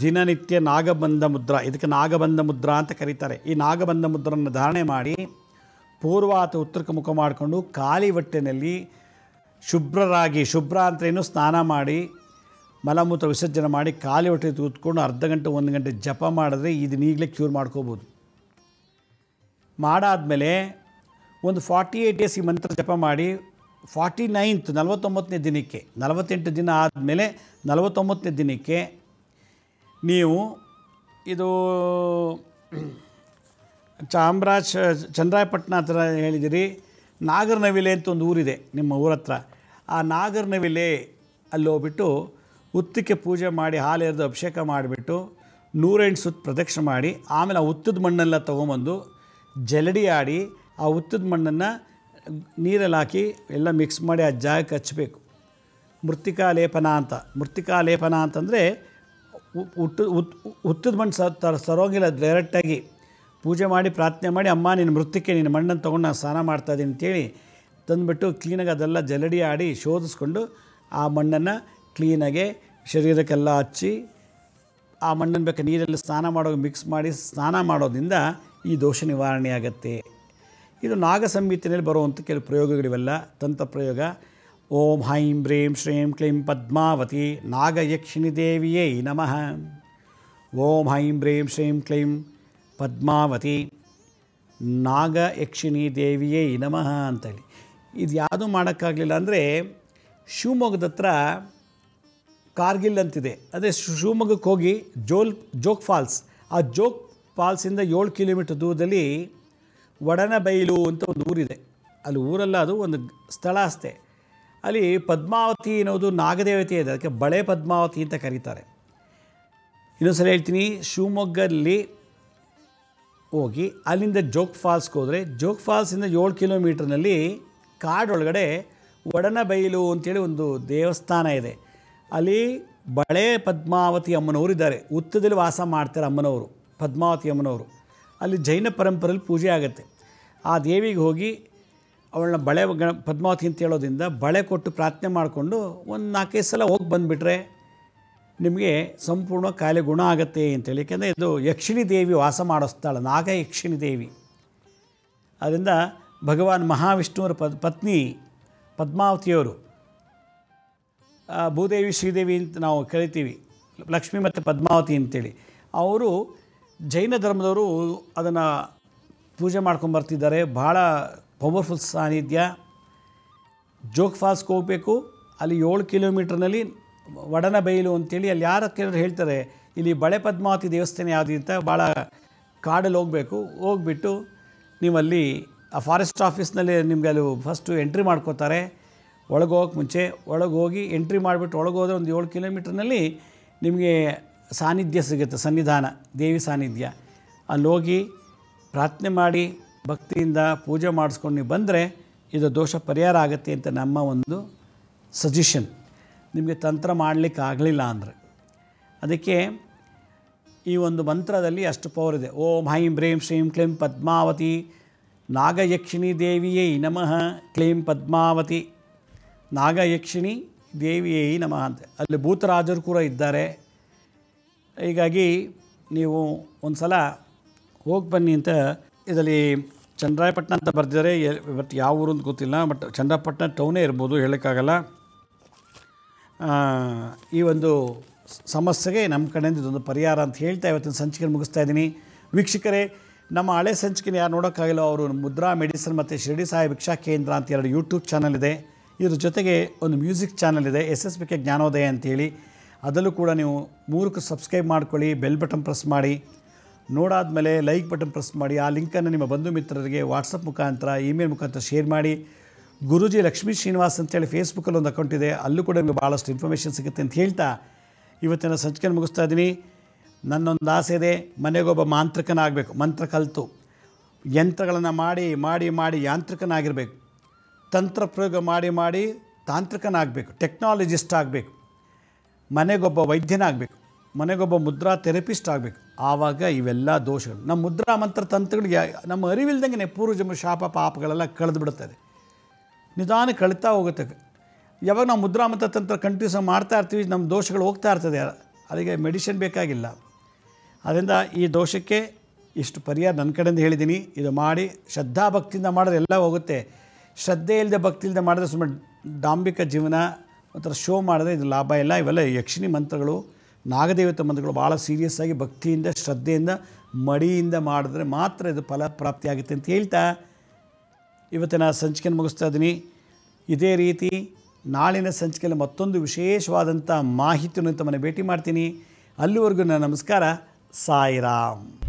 ದಿನನಿತ್ಯ ನಾಗಬಂಧ ಮುದ್ರ, ಇದಕ್ಕೆ ನಾಗಬಂಧ ಮುದ್ರಾ ಅಂತ ಕರೀತಾರೆ. ಈ ನಾಗಬಂಧ ಮುದ್ರನ್ನು ಧಾರಣೆ ಮಾಡಿ ಪೂರ್ವ ಅಥವಾ ಉತ್ತರಕ್ಕೆ ಮುಖ ಮಾಡಿಕೊಂಡು ಖಾಲಿ ಹೊಟ್ಟೆನಲ್ಲಿ ಶುಭ್ರರಾಗಿ, ಶುಭ್ರ ಏನು ಸ್ನಾನ ಮಾಡಿ, ಮಲಮೂತ್ರ ವಿಸರ್ಜನೆ ಮಾಡಿ ಖಾಲಿ ಹೊಟ್ಟೆ ಕೂತ್ಕೊಂಡು ಅರ್ಧ ಗಂಟೆ, ಒಂದು ಗಂಟೆ ಜಪ ಮಾಡಿದ್ರೆ ಇದನ್ನ ಈಗಲೇ ಕ್ಯೂರ್ ಮಾಡ್ಕೋಬೋದು. ಮಾಡಾದಮೇಲೆ ಒಂದು ಫಾರ್ಟಿ ಏಯ್ಟ್ ಡೇಸ್ ಈ ಮಂತ್ರ ಜಪ ಮಾಡಿ ಫಾರ್ಟಿ ನೈನ್ತ್, ನಲವತ್ತೊಂಬತ್ತನೇ ದಿನಕ್ಕೆ, ನಲವತ್ತೆಂಟು ದಿನ ಆದಮೇಲೆ ನಲವತ್ತೊಂಬತ್ತನೇ ದಿನಕ್ಕೆ ನೀವು ಇದು ಚಾಮರಾಜ, ಚಂದ್ರಾಯಪಟ್ಟಣ ಹತ್ರ ಹೇಳಿದಿರಿ ನಾಗರನವಿಲೆ ಅಂತ ಒಂದು ಊರಿದೆ ನಿಮ್ಮ ಊರ ಹತ್ರ. ಆ ನಾಗರನವಿಲೆ ಅಲ್ಲಿ ಹೋಗ್ಬಿಟ್ಟು ಉತ್ತಿಕೆ ಪೂಜೆ ಮಾಡಿ, ಹಾಲು ಎರೆದು ಅಭಿಷೇಕ ಮಾಡಿಬಿಟ್ಟು ನೂರೆಂಟು ಸುತ್ತು ಪ್ರದಕ್ಷಿಣೆ ಮಾಡಿ, ಆಮೇಲೆ ಆ ಉತ್ತದ ಮಣ್ಣೆಲ್ಲ ತೊಗೊಂಬಂದು ಜಲಡಿ ಆಡಿ ಆ ಉತ್ತದ ಮಣ್ಣನ್ನು ನೀರಲ್ಲಿ ಹಾಕಿ ಎಲ್ಲ ಮಿಕ್ಸ್ ಮಾಡಿ ಆ ಜಾಗಕ್ಕೆ ಹಚ್ಚಬೇಕು ಮೃತ್ತಿಕಾ ಲೇಪನ ಅಂತ. ಮೃತ್ತಿಕಾ ಲೇಪನ ಅಂತಂದರೆ ಹುಟ್ಟು ಉತ್, ಹುತ್ತದ ಮಣ್ಣು ಸ, ತರ, ಸರೋಗಿಲ್ಲ ಡೈರೆಕ್ಟಾಗಿ ಪೂಜೆ ಮಾಡಿ, ಪ್ರಾರ್ಥನೆ ಮಾಡಿ, ಅಮ್ಮ ನಿನ್ನ ಮೃತ್ತಿಕೆ ನಿನ್ನ ಮಣ್ಣನ್ನು ತೊಗೊಂಡು ನಾನು ಸ್ನಾನ ಮಾಡ್ತಾಯಿದ್ದೀನಿ ಅಂತೇಳಿ ತಂದುಬಿಟ್ಟು ಕ್ಲೀನಾಗಿ ಅದೆಲ್ಲ ಜಲಡಿ ಆಡಿ ಶೋಧಿಸ್ಕೊಂಡು ಆ ಮಣ್ಣನ್ನು ಕ್ಲೀನಾಗೆ ಶರೀರಕ್ಕೆಲ್ಲ ಹಚ್ಚಿ ಆ ಮಣ್ಣನ್ನು ಬೇಕಾ ನೀರಲ್ಲಿ ಸ್ನಾನ ಮಾಡೋ ಮಿಕ್ಸ್ ಮಾಡಿ ಸ್ನಾನ ಮಾಡೋದ್ರಿಂದ ಈ ದೋಷ ನಿವಾರಣೆ ಆಗುತ್ತೆ ಇದು ನಾಗ ಸಂಹಿತೆಯಲ್ಲಿ ಬರುವಂಥ ಕೆಲವು ಪ್ರಯೋಗಗಳಿವೆಲ್ಲ. ತಂತ್ರ ಪ್ರಯೋಗ. ಓಂ ಹೈಂ ಬ್ರೀಂ ಶ್ರೀಂ ಕ್ಲೀಂ ಪದ್ಮಾವತಿ ನಾಗಯಕ್ಷಿಣಿ ದೇವಿಯೇ ನಮಃ. ಓಂ ಹೈಂ ಬ್ರೀಂ ಶ್ರೀಂ ಕ್ಲೀಂ ಪದ್ಮಾವತಿ ನಾಗಯಕ್ಷಿಣಿ ದೇವಿಯೇ ನಮಃ ಅಂತೇಳಿ. ಇದು ಯಾವುದೂ ಮಾಡೋಕ್ಕಾಗಲಿಲ್ಲ ಅಂದರೆ ಶಿವಮೊಗ್ಗದ ಹತ್ರ ಕಾರ್ಗಿಲ್ ಅಂತಿದೆ. ಅದೇ ಶಿವಮೊಗ್ಗಕ್ಕೆ ಹೋಗಿ ಜೋಲ್ ಜೋಗ್ ಫಾಲ್ಸ್. ಆ ಜೋಗ್ ಫಾಲ್ಸಿಂದ ಏಳು ಕಿಲೋಮೀಟರ್ ದೂರದಲ್ಲಿ ವಡನಬೈಲು ಅಂತ ಒಂದು ಊರಿದೆ. ಅಲ್ಲಿ ಊರಲ್ಲ, ಅದು ಒಂದು ಸ್ಥಳ ಅಷ್ಟೇ. ಅಲ್ಲಿ ಪದ್ಮಾವತಿ ಅನ್ನೋದು ನಾಗದೇವತೆ ಇದೆ. ಅದಕ್ಕೆ ಬಳೆ ಪದ್ಮಾವತಿ ಅಂತ ಕರೀತಾರೆ. ಇನ್ನೊಂದು ಸಲ ಹೇಳ್ತೀನಿ ಶಿವಮೊಗ್ಗದಲ್ಲಿ ಹೋಗಿ ಅಲ್ಲಿಂದ ಜೋಗ್ ಫಾಲ್ಸ್ಗೆ ಹೋದರೆ, ಜೋಗ್ ಫಾಲ್ಸಿಂದ ಏಳು ಕಿಲೋಮೀಟ್ರ್ನಲ್ಲಿ ಕಾಡೊಳಗಡೆ ಒಡನಬೈಲು ಅಂತೇಳಿ ಒಂದು ದೇವಸ್ಥಾನ ಇದೆ. ಅಲ್ಲಿ ಬಳೆ ಪದ್ಮಾವತಿ ಅಮ್ಮನವರು ಇದ್ದಾರೆ. ಉತ್ತದಲ್ಲಿ ವಾಸ ಮಾಡ್ತಾರೆ ಅಮ್ಮನವರು, ಪದ್ಮಾವತಿ ಅಮ್ಮನವರು. ಅಲ್ಲಿ ಜೈನ ಪರಂಪರೆಯಲ್ಲಿ ಪೂಜೆ ಆಗುತ್ತೆ. ಆ ದೇವಿಗೆ ಹೋಗಿ ಅವಳನ್ನ ಬಳೆ ಗಣ, ಪದ್ಮಾವತಿ ಅಂತ ಹೇಳೋದ್ರಿಂದ ಬಳೆ ಕೊಟ್ಟು ಪ್ರಾರ್ಥನೆ ಮಾಡಿಕೊಂಡು ಒಂದು ನಾಲ್ಕೈದು ಸಲ ಹೋಗಿ ಬಂದುಬಿಟ್ರೆ ನಿಮಗೆ ಸಂಪೂರ್ಣ ಕಾಯಿಲೆ ಗುಣ ಆಗುತ್ತೆ ಅಂತೇಳಿ ಯಾಕೆಂದರೆ ಇದು ಯಕ್ಷಿಣಿ ದೇವಿ ವಾಸ ಮಾಡೋ ಸ್ಥಳ, ನಾಗ ಯಕ್ಷಿಣಿ ದೇವಿ. ಅದರಿಂದ ಭಗವಾನ್ ಮಹಾವಿಷ್ಣುವರ ಪದ್ ಪತ್ನಿ ಪದ್ಮಾವತಿಯವರು ಭೂದೇವಿ ಶ್ರೀದೇವಿ ಅಂತ ನಾವು ಕರಿತೀವಿ, ಲಕ್ಷ್ಮಿ ಮತ್ತು ಪದ್ಮಾವತಿ ಅಂತೇಳಿ. ಅವರು ಜೈನ ಧರ್ಮದವರು ಅದನ್ನು ಪೂಜೆ ಮಾಡ್ಕೊಂಬರ್ತಿದ್ದಾರೆ ಭಾಳ ಪವರ್ಫುಲ್ ಸಾನ್ನಿಧ್ಯ. ಜೋಗ್ ಫಾಲ್ಸ್ಗೆ ಹೋಗಬೇಕು. ಅಲ್ಲಿ ಏಳು ಕಿಲೋಮೀಟ್ರ್ನಲ್ಲಿ ವಡನ ಬೈಲು ಅಂತೇಳಿ ಅಲ್ಲಿ ಯಾರ ಕೇಳಿದ್ರೆ ಹೇಳ್ತಾರೆ, ಇಲ್ಲಿ ಬಳೆ ಪದ್ಮಾವತಿ ದೇವಸ್ಥಾನ ಯಾವುದು ಅಂತ ಭಾಳ ಕಾಡಲ್ಲಿ ಹೋಗಬೇಕು. ಹೋಗ್ಬಿಟ್ಟು ನೀವಲ್ಲಿ ಆ ಫಾರೆಸ್ಟ್ ಆಫೀಸ್ನಲ್ಲಿ ನಿಮಗೆ ಅಲ್ಲಿ ಫಸ್ಟು ಎಂಟ್ರಿ ಮಾಡ್ಕೋತಾರೆ. ಒಳಗೆ ಹೋಗೋಕೆ ಮುಂಚೆ ಒಳಗೆ ಹೋಗಿ ಎಂಟ್ರಿ ಮಾಡಿಬಿಟ್ಟು ಒಳಗೆ ಹೋದ್ರೆ ಒಂದು ಏಳು ಕಿಲೋಮೀಟ್ರ್ನಲ್ಲಿ ನಿಮಗೆ ಸಾನ್ನಿಧ್ಯ ಸಿಗುತ್ತೆ, ಸನ್ನಿಧಾನ, ದೇವಿ ಸಾನ್ನಿಧ್ಯ. ಅಲ್ಲಿ ಹೋಗಿ ಪ್ರಾರ್ಥನೆ ಮಾಡಿ, ಭಕ್ತಿಯಿಂದ ಪೂಜೆ ಮಾಡಿಸ್ಕೊಂಡು ನೀವು ಬಂದರೆ ಇದು ದೋಷ ಪರಿಹಾರ ಆಗುತ್ತೆ ಅಂತ ನಮ್ಮ ಒಂದು ಸಜೆಷನ್ ನಿಮಗೆ ತಂತ್ರ ಮಾಡಲಿಕ್ಕೆ ಆಗಲಿಲ್ಲ ಅಂದರೆ. ಅದಕ್ಕೆ ಈ ಒಂದು ಮಂತ್ರದಲ್ಲಿ ಅಷ್ಟು ಪವರ್ ಇದೆ. ಓಂ ಹೈಂ ಬ್ರೀಂ ಶ್ರೀಂ ಕ್ಲೀಂ ಪದ್ಮಾವತಿ, ನಾಗಯಕ್ಷಿಣಿ ದೇವಿಯೇ ನಮಃ, ಕ್ಲೀಂ ಪದ್ಮಾವತಿ, ನಾಗಯಕ್ಷಿಣಿ ದೇವಿಯೇ ನಮಃ ಅಂತ. ಅಲ್ಲಿ ಭೂತರಾಜರು ಕೂಡ ಇದ್ದಾರೆ. ಹೀಗಾಗಿ ನೀವು ಒಂದು ಸಲ ಹೋಗಿ ಬನ್ನಿ ಅಂತ ಇದರಲ್ಲಿ ಚಂದ್ರಾಯಪಟ್ಟಣ ಅಂತ ಬರ್ದಿದ್ದಾರೆ. ಬಟ್ ಯಾವ ಊರು ಅಂತ ಗೊತ್ತಿಲ್ಲ, ಬಟ್ ಚಂದ್ರಪಟ್ಟಣ ಟೌನೇ ಇರ್ಬೋದು, ಹೇಳೋಕ್ಕಾಗಲ್ಲ. ಈ ಒಂದು ಸಮಸ್ಯೆಗೆ ನಮ್ಮ ಕಡೆಯಿಂದ ಇದೊಂದು ಪರಿಹಾರ ಅಂತ ಹೇಳ್ತಾ ಇವತ್ತಿನ ಸಂಚಿಕೆ ಮುಗಿಸ್ತಾ ಇದ್ದೀನಿ. ವೀಕ್ಷಕರೇ, ನಮ್ಮ ಹಳೆ ಸಂಚಿಕೆನ ಯಾರು ನೋಡೋಕ್ಕಾಗಿಲ್ಲ, ಅವರು ಮುದ್ರಾ ಮೆಡಿಸನ್ ಮತ್ತು ಶಿರಡಿ ಸಾಯಿ ಭಿಕ್ಷಾ ಕೇಂದ್ರ ಅಂತ ಎರಡು ಯೂಟ್ಯೂಬ್ ಚಾನಲ್ ಇದೆ. ಇದ್ರ ಜೊತೆಗೆ ಒಂದು ಮ್ಯೂಸಿಕ್ ಚಾನಲ್ ಇದೆ, ಎಸ್ ಎಸ್ ಬಿ ಕೆ ಜ್ಞಾನೋದಯ ಅಂತೇಳಿ. ಅದರಲ್ಲೂ ಕೂಡ ನೀವು ಮೂರಕ್ಕೆ ಸಬ್ಸ್ಕ್ರೈಬ್ ಮಾಡ್ಕೊಳ್ಳಿ ಬೆಲ್ ಬಟನ್ ಪ್ರೆಸ್ ಮಾಡಿ. ನೋಡಾದ್ಮೇಲೆ ಲೈಕ್ ಬಟನ್ ಪ್ರೆಸ್ ಮಾಡಿ. ಆ ಲಿಂಕನ್ನು ನಿಮ್ಮ ಬಂಧು ಮಿತ್ರರಿಗೆ ವಾಟ್ಸಪ್ ಮುಖಾಂತರ ಇಮೇಲ್ ಮುಖಾಂತರ ಶೇರ್ ಮಾಡಿ. ಗುರುಜಿ ಲಕ್ಷ್ಮೀ ಶ್ರೀನಿವಾಸ್ ಅಂತೇಳಿ ಫೇಸ್ಬುಕ್ಕಲ್ಲಿ ಒಂದು ಅಕೌಂಟ್ ಇದೆ. ಅಲ್ಲೂ ಕೂಡ ನಿಮಗೆ ಭಾಳಷ್ಟು ಇನ್ಫಾರ್ಮೇಷನ್ ಸಿಗುತ್ತೆ ಅಂತ ಹೇಳ್ತಾ ಇವತ್ತಿನ ಸಂಚಿಕೆಯನ್ನು ಮುಗಿಸ್ತಾ ಇದ್ದೀನಿ. ನನ್ನೊಂದು ಆಸೆ ಇದೆ, ಮನೆಗೊಬ್ಬ ಮಾಂತ್ರಿಕನಾಗಬೇಕು, ಮಂತ್ರ ಕಲಿತು. ಯಂತ್ರಗಳನ್ನು ಮಾಡಿ ಮಾಡಿ ಮಾಡಿ ಯಾಂತ್ರಿಕನಾಗಿರಬೇಕು. ತಂತ್ರ ಪ್ರಯೋಗ ಮಾಡಿ ಮಾಡಿ ತಾಂತ್ರಿಕನಾಗಬೇಕು ಟೆಕ್ನಾಲಜಿಸ್ಟ್ ಆಗಬೇಕು. ಮನೆಗೊಬ್ಬ ವೈದ್ಯನಾಗಬೇಕು, ಮನೆಗೊಬ್ಬ ಮುದ್ರಾ ಥೆರಪಿಸ್ಟ್ ಆಗಬೇಕು. ಆವಾಗ ಇವೆಲ್ಲ ದೋಷಗಳು. ನಮ್ಮ ಮುದ್ರಾ ಮಂತ್ರ ತಂತ್ರಗಳಿಗೆ ನಮ್ಮ ಅರಿವಿಲ್ದಂಗೆ ಪೂರ್ವಜನ್ಮ ಶಾಪ ಪಾಪಗಳೆಲ್ಲ ಕಳೆದು ಬಿಡುತ್ತದೆ. ನಿಧಾನ ಕಳೀತಾ ಹೋಗುತ್ತೆ. ಯಾವಾಗ ನಾವು ಮುದ್ರಾ ಮಂತ್ರ ತಂತ್ರ ಕಂಟಿನ್ಯೂಸ್ ಮಾಡ್ತಾ ಇರ್ತೀವಿ, ನಮ್ಮ ದೋಷಗಳು ಹೋಗ್ತಾ ಇರ್ತದೆ. ಅದಕ್ಕೆ ಮೆಡಿಸಿನ್ ಬೇಕಾಗಿಲ್ಲ. ಅದರಿಂದ ಈ ದೋಷಕ್ಕೆ ಇಷ್ಟು ಪರಿಹಾರ ನನ್ನ ಕಡೆಯಿಂದ ಹೇಳಿದ್ದೀನಿ. ಇದು ಮಾಡಿ ಶ್ರದ್ಧಾ ಭಕ್ತಿಯಿಂದ ಮಾಡಿದ್ರೆ ಎಲ್ಲ ಹೋಗುತ್ತೆ. ಶ್ರದ್ಧೆ ಇಲ್ಲದೆ ಭಕ್ತಿ ಇಲ್ಲದೆ ಮಾಡಿದ್ರೆ ಸುಮ್ಮನೆ ಡಾಂಬಿಕ ಜೀವನ ಒಂಥರ ಶೋ ಮಾಡಿದ್ರೆ ಇದು ಲಾಭ ಇಲ್ಲ. ಇವೆಲ್ಲ ಯಕ್ಷಿಣಿ ಮಂತ್ರಗಳು, ನಾಗದೇವತೆ ಮಂತ್ರಗಳು ಭಾಳ ಸೀರಿಯಸ್ ಆಗಿ ಭಕ್ತಿಯಿಂದ, ಶ್ರದ್ಧೆಯಿಂದ, ಮಡಿಯಿಂದ ಮಾಡಿದ್ರೆ ಮಾತ್ರ ಇದು ಫಲ ಪ್ರಾಪ್ತಿಯಾಗುತ್ತೆ ಅಂತ ಹೇಳ್ತಾ ಇವತ್ತಿನ ಸಂಚಿಕೆಯನ್ನು ಮುಗಿಸ್ತಾ ಇದ್ದೀನಿ. ಇದೇ ರೀತಿ ನಾಳಿನ ಸಂಚಿಕೆಯಲ್ಲಿ ಮತ್ತೊಂದು ವಿಶೇಷವಾದಂಥ ಮಾಹಿತಿಯನ್ನು ತಮ್ಮನ್ನು ಭೇಟಿ ಮಾಡ್ತೀನಿ. ಅಲ್ಲಿವರೆಗೂ ನನ್ನ ನಮಸ್ಕಾರ. ಸಾಯಿರಾಮ್.